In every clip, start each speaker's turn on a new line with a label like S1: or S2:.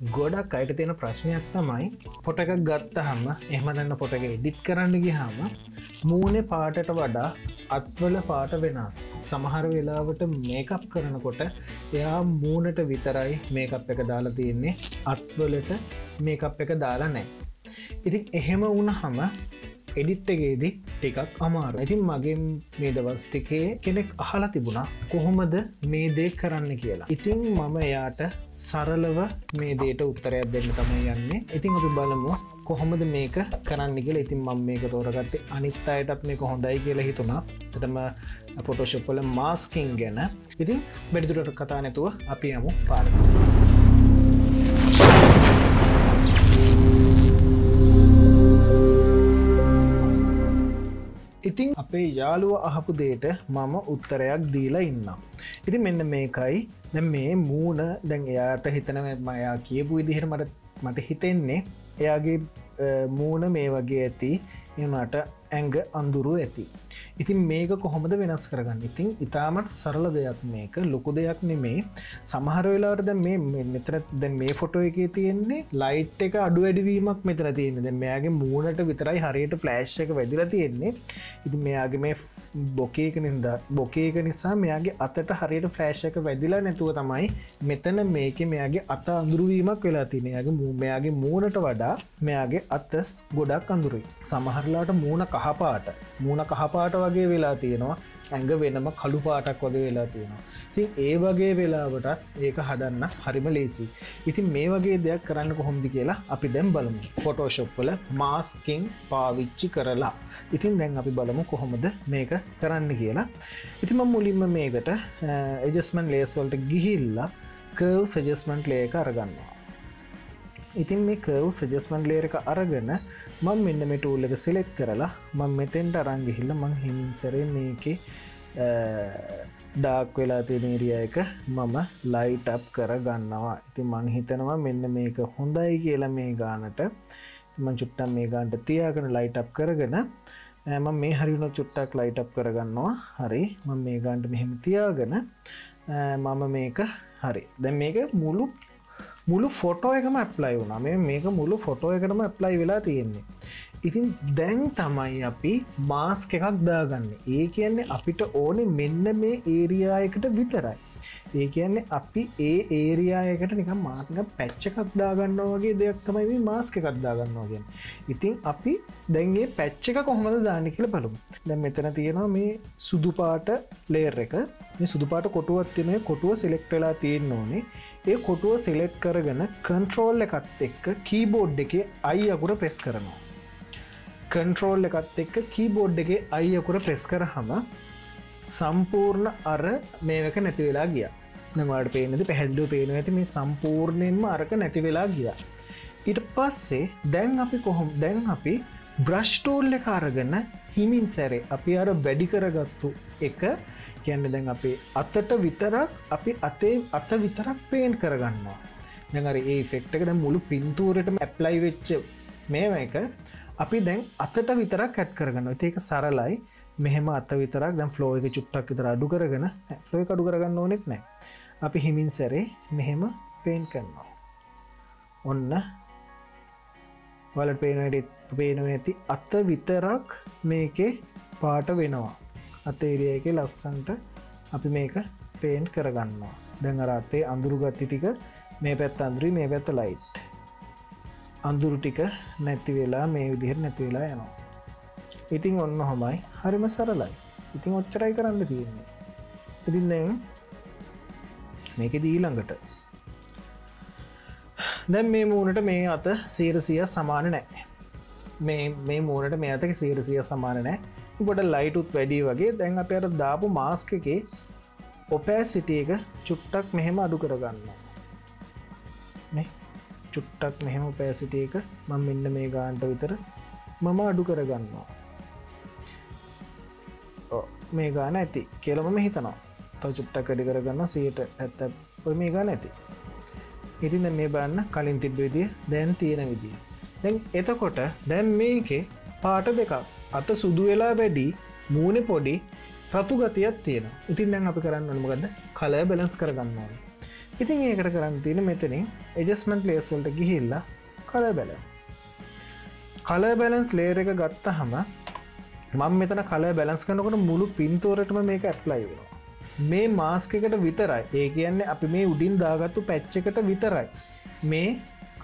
S1: ගොඩක් අයට තියෙන ප්‍රශ්නයක් තමයි පොට එකක් ගත්ත හම එහමදන්න පොටක එඩිත් කරන්න ගිහාම මූුණේ පාටට වඩා අත්වල පාට වෙනස්. සමහර වෙලාවට මේකප් කරනකොට එයා මූනට විතරයි මේකප් එක දාලා තියෙන්නේ අත්වලට මේකප් එක දාලා නෑ ඉතින් එහෙම වුණ හම එඩිට්ටගේදී ටිකක් අමාරු ඉතින් මගේ මේ දවස් ටිකේ කෙනෙක් අහලා තිබුණා කොහොමද මේ දේ කරන්න කියලා. ඉතිං මම එයාට සරලව මේ දේට උත්තරයක් දෙන්න තමයි යන්නේ. ඉතිං අපි බලමු කොහොමද මේක කරන්න කියලා. ඉතින් මම මේක තෝරගත්තේ අනිත් අයටත් මේක හොඳයි කියලා හිතුනා තටම පොටෝශප්පල මාස්කින් ගැන. ඉතින් බැඩිදුරට කතා නැතුව අපි යමු පාරම. ඉතිං අපේ යාළුව අහපු දේට මම උත්තරයක් දීලා ඉන්නම්. ඉති මෙන්න මේකයි. දැ මේ මූුණ දැන් එයාට හිතනව මයා කියපු ඉදිහට මට මට හිතෙන්නේ. එයාගේ මූුණ මේ වගේ ඇති. එනට ඇඟ අඳුරු ඇති. ඉතින් මේක කොහොමද වෙනස් කරගන්න? ඉතින් ඉතාමත් සරල දෙයක් මේක. ලොකු දෙයක් නෙමේ සමහර වෙලාට මේ මෙතර ද මේ ෆොටෝ එක තියෙන්නේ ලයිට් එක අඩු වැඩවීමක් මෙතර තියෙන ද මෙයාගේ මූුණට විතරයි හරියට ෆලෑශ් එක වැදිල තියෙන්නේ. ඉති මෙයාගේ මේ බොකේක නින්ද බොකේක නිසා මෙයාගේ අතට හරියට ෆලෑශ් එක වැදිලා නැතුව තමයි මෙතන මේක මෙයාගේ අත අඳුරුවීමක් වෙලා තිනයාගේ මූමයාගේ මූුණට වඩා මෙයාගේ අත්තස් ගොඩක් අඳුරුයි. සමහරලාට මූුණ කහපාට මූුණ කහපාට වගේ වෙලා තියෙනවා ඇඟ වෙනම කළු පාටක් වගේ වෙලා තියෙනවා. ඉතින් ඒ වගේ වෙලාවට ඒක හදන්න හරිම ලේසි ඉතින් මේ වගේ දෙයක් කරන්න කොහොමදි කියලා අපි දැම් බලමු. ෆොටෝශොප්වල මාස්කින් පාවිච්චි කරලා. ඉතින් දැන් අපි බලමු කොහොමද මේක කරන්න කියලා. ඉතිම මුලින්ම මේකට එජස්මන් ලේස්වල්ට ගිහිල්ලා කව් සජස්මන්ට් ලේක අරගන්නවා. ඉතින් මේ කව් සජස්මන්ට් ලේරක අරගන්න මං මෙන්න මේ ටූල් එක සිලෙක් කරලා මං මෙතෙන්ට අරංගිහිල්ල මං හිමින්සරේ මේක ඩාක් වෙලා තිනේරිය එක මම ලයිට් අප් කර ගන්නවා ඉති මං හිතනවා මෙන්න මේක හොඳයි කියලා මේ ගානට. මං චුට්ටම් මේ ගාන්ට තියාගෙන ලයිට් අප් කරගෙන ම මේ හරිුණ චුට්ටක් ලයිට් අප් කරගන්නවා. හරි ම මේ ගාන්ට මෙහෙම තියාගෙන මම මේක හරි. දැ මේක මුළු මුළු ෆොටෝ එකම ඇප්ලයි වුනා මේ මේක මුළු ෆොටෝ එකටම ඇප්ලයි වෙලා තියෙන්නේ. ඉතින් දැන් තමයි අපි මාස්ක එකක් දාගන්න. ඒ කියන්නේ අපිට ඕනෙ මෙන්න මේ ඒරියායකට විතරයි. ඒ කියන්නේ අපි ඒ ඒරියායකට නික මාර්ග පැච්ච එකක් දාගන්න වගේ දෙයක් තමයි මාස්ක එකක් දාගන්නවාගෙන ඉතින් අපි දැන්ගේ පැච්ච එක කොහොමද දාන්න කියල බලමු. දැ මෙතන තියෙනවා මේ සුදුපාට ලේර් එක. මේ සුදුපාට කොටුවත්තින කොටුව සිලෙක්ටලා තියෙන්න ඕනේ. ඒ කොටුව සිලෙක්් කරගෙන කන්ට්‍රෝල් එකත් එක්ක කීබෝඩ් එක අයි අකුර ප්‍රෙස් කරනවා. කන්ට්‍රෝල් එකත් එක්ක කීබෝඩ් එක අයි අකුර ප්‍රෙස් කර හම සම්පූර්ණ අර මේක නැති වෙලා ගිය. නවාට පේනද පැහැල්ඩු පේන ඇති මේ සම්පූර්ණයෙන්ම අරක නැති වෙලා ගිය. ඊට පස්සේ දැන් අපි කොහොම දැන් අපි බ්‍රශ්ටෝල්ල කාරගන්න හිමින් සැරේ අපි අර වැඩි කරගත්තු එක කියන්න දැන් අපේ අතට විතරක් අපි අතේ අත විතරක් පේන් කරගන්නවා. දැඟර ඒ ෆෙක්ටක දැ මුළු පින්තූරටම ඇප්ලයි වෙච්ච මේම එක අපි දැන් අතට විතරක් ඇට් කරගන්න ඒක සරලයි. මෙහෙම අත විතරක් දැම් ෆලෝ එක චුට්ටක් විතර අඩු කරගෙන ෆලෝ අඩු කරගන්න ඕනෙත් නෑ. අපි හිමින් සැරේ මෙහෙම පේන් කරනවා. ඔන්න වල පේනට පේනව ඇති අත්ත විතරක් මේකේ පාට වෙනවා. අතේරිය එක ලස්සන්ට අපි මේක පේන්් කරගන්නවා. දැඟරත්තේ අඳුරු ගත්ති ටික මේ පැත් අන්දුරී මේ පැත්ත ලයිට් අඳුරු ටික නැති වෙලා මේ විදිහර නැති වෙලා යනවා. ඉතින් ඔන්න හොමයි. හරිම සරලයි. ඉතින් ඔච්චරයි කරන්න තියෙන්නේ. ඉතින් මේක දීළඟට දැන් මේ මූුණට මේ අත සීරසිය සමාන නෑ මේ මේ මූනට මේ අතක සීරසිය සමාන නෑ ගොඩ ලයිටුත් වැඩි වගේ. දැන් අප අයට දාපු මාස්ක එක ඔපෑ සිටිය එක චුට්ටක් මෙහෙම අඩු කරගන්න චුට්ටක් මෙහෙම පෑසිටිය එක මං මෙන්න මේ ගාන්ට විතර මම අඩු කරගන්නවා. මේ ගාන ඇති කියලමම හිතනවා. තව චුට්ටක් කඩි කරගන්න සයට ඇත්ත ඔය මේ ගාන ඇති. ඉතින් මේ බන්න කලින් තිබ්බ විදිිය දැන් තියෙන විදිිය. දැන් එතකොට දැන් මේකේ පාට දෙකක්. අත සුදු වෙලා වැඩි මූුණ පොඩි රතු ගතියක් තියෙන ඉතින් දැන් අපි කරන්න අනුමගද කලය බැලස් කරගන්නවා ඉතින් ඒකට කරන්න තියෙන මෙතනින් එජස්මන්ට් ලේස්වල්ට ගිහිල්ලා කල බැලන්ස් කල බැලන්ස් ලේර එක ගත්ත හම මං මෙතන කල බැලන්ස් කනකොට මුළු පින්තෝරටම මේක ඇප්ලයි වෙන මේ මාස්කකට විතරයි. ඒ කියන්නේ අපි මේ උඩින් දාගත්තු පැච්චකට විතරයි මේ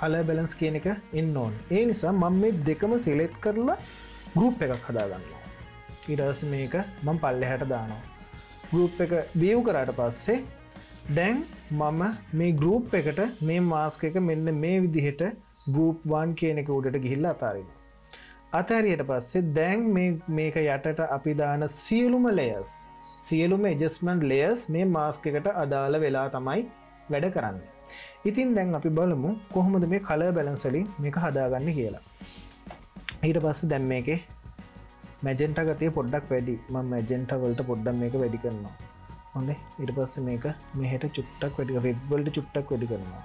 S1: කල බැලන්ස් කියන එක එන්න ඕන්. ඒ නිසා මං මේ දෙකම සිලෙට් කරලා ගරුප් එකක් හදාගන්න ඉරස් මේක මං පල්ලෙ හැට දානවා. ගරුප් එක වියව් කරට පස්සේ දැන් මම මේ ගරුප් එකට මේ මාස්ක එක මෙන්න මේ විදිහට ගරුප් වන් කියන එක උඩට ගිහිල්ල අතාරෙන අතහැරියට පස්සේ දැන් මේක යටට අපි දාන සියලුම ලේයස් සියලුම එජස්මන්් ලේයස් මේ මාස්ක එකට අදාළ වෙලා තමයි වැඩ කරන්න. ඉතින් දැන් අපි බලමු කොහොමද මේ කල බැලන්සලින් මේක හදාගන්න කියලා. ඊට පස්ස දැම් මේකේ මැජෙන්ට ගතය පොඩ්ඩක් වැඩි. ම මැජෙන්ට වලට පොඩ්ඩම් මේක වැඩි කරනවා. හොඳ? ඉට පස්ස මේක මෙහට චුට්ටක් වැඩි රෙබ්වල්ට චුට්ටක් වැඩි කරනවා.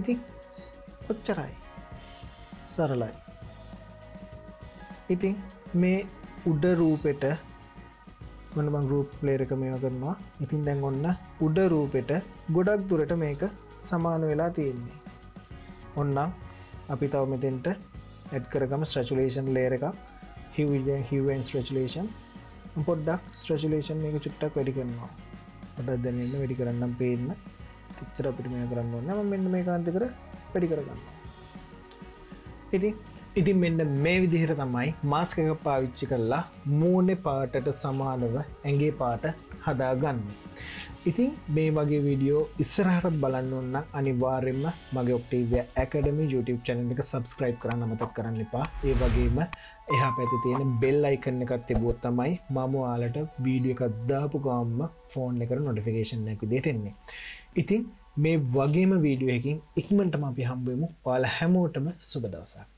S1: ඉති ඔච්චරයි. සරලයි. ඉතින් මේ උඩ රූපෙට මනබං රූප් ලේරක මේවා කරනවා. ඉතින් දැන් ඔන්න උඩ රූපෙට ගොඩක් දුරට මේක සමාන වෙලා තියෙන්නේ. ඔන්නම් අපි තව මෙතෙන්ට ඇඩ් කරගම ස්ට්‍රචුලේෂන් ලේර එක හිවජ හිවන් ස්ට්‍රචුලේෂන්ස් පොඩ්ඩක් ස්ට්‍රචුලේෂන් මේක චුට්ටක් වැඩි කරනවා. පොඩක් දැනන්න වැඩි කරන්නම් පේන්න. තිච්චර අපිට මේ කරන්න නම මෙන්න මේ කාන්තිකර වැඩි කරගන්න ඉති ඉතින් මෙන්න මේ විදිහට තමයි මාස්ක එක පාවිච්චි කරලා මූනෙ පාටට සමානව ඇගේ පාට හදාගන්න. ඉතින් මේ වගේ වීඩියෝ ඉස්සරහටත් බලන්න ඔන්න අනිවාර්යෙන්ම මගේ ඔක්ටේවිය ඇකඩම YouTube චැනල එක සබස්ක්‍රයිබ් කරන්න මතක් කරන්න එපා. ඒ වගේම එහා පැති තියෙන බෙල් අයිකන්න එකත් තිබුවත් තමයි මම යාලට වීඩිය එකක්දාපු ගම්ම ෆෝන් එකට නොටිෆිකේෂන් එක දෙටෙන්නේ ඉතින් මේ වගේම වීඩියෝ එකින් ඉක්මටම අපි හම්බුවමු පාල හැමෝටම සුබදවසක්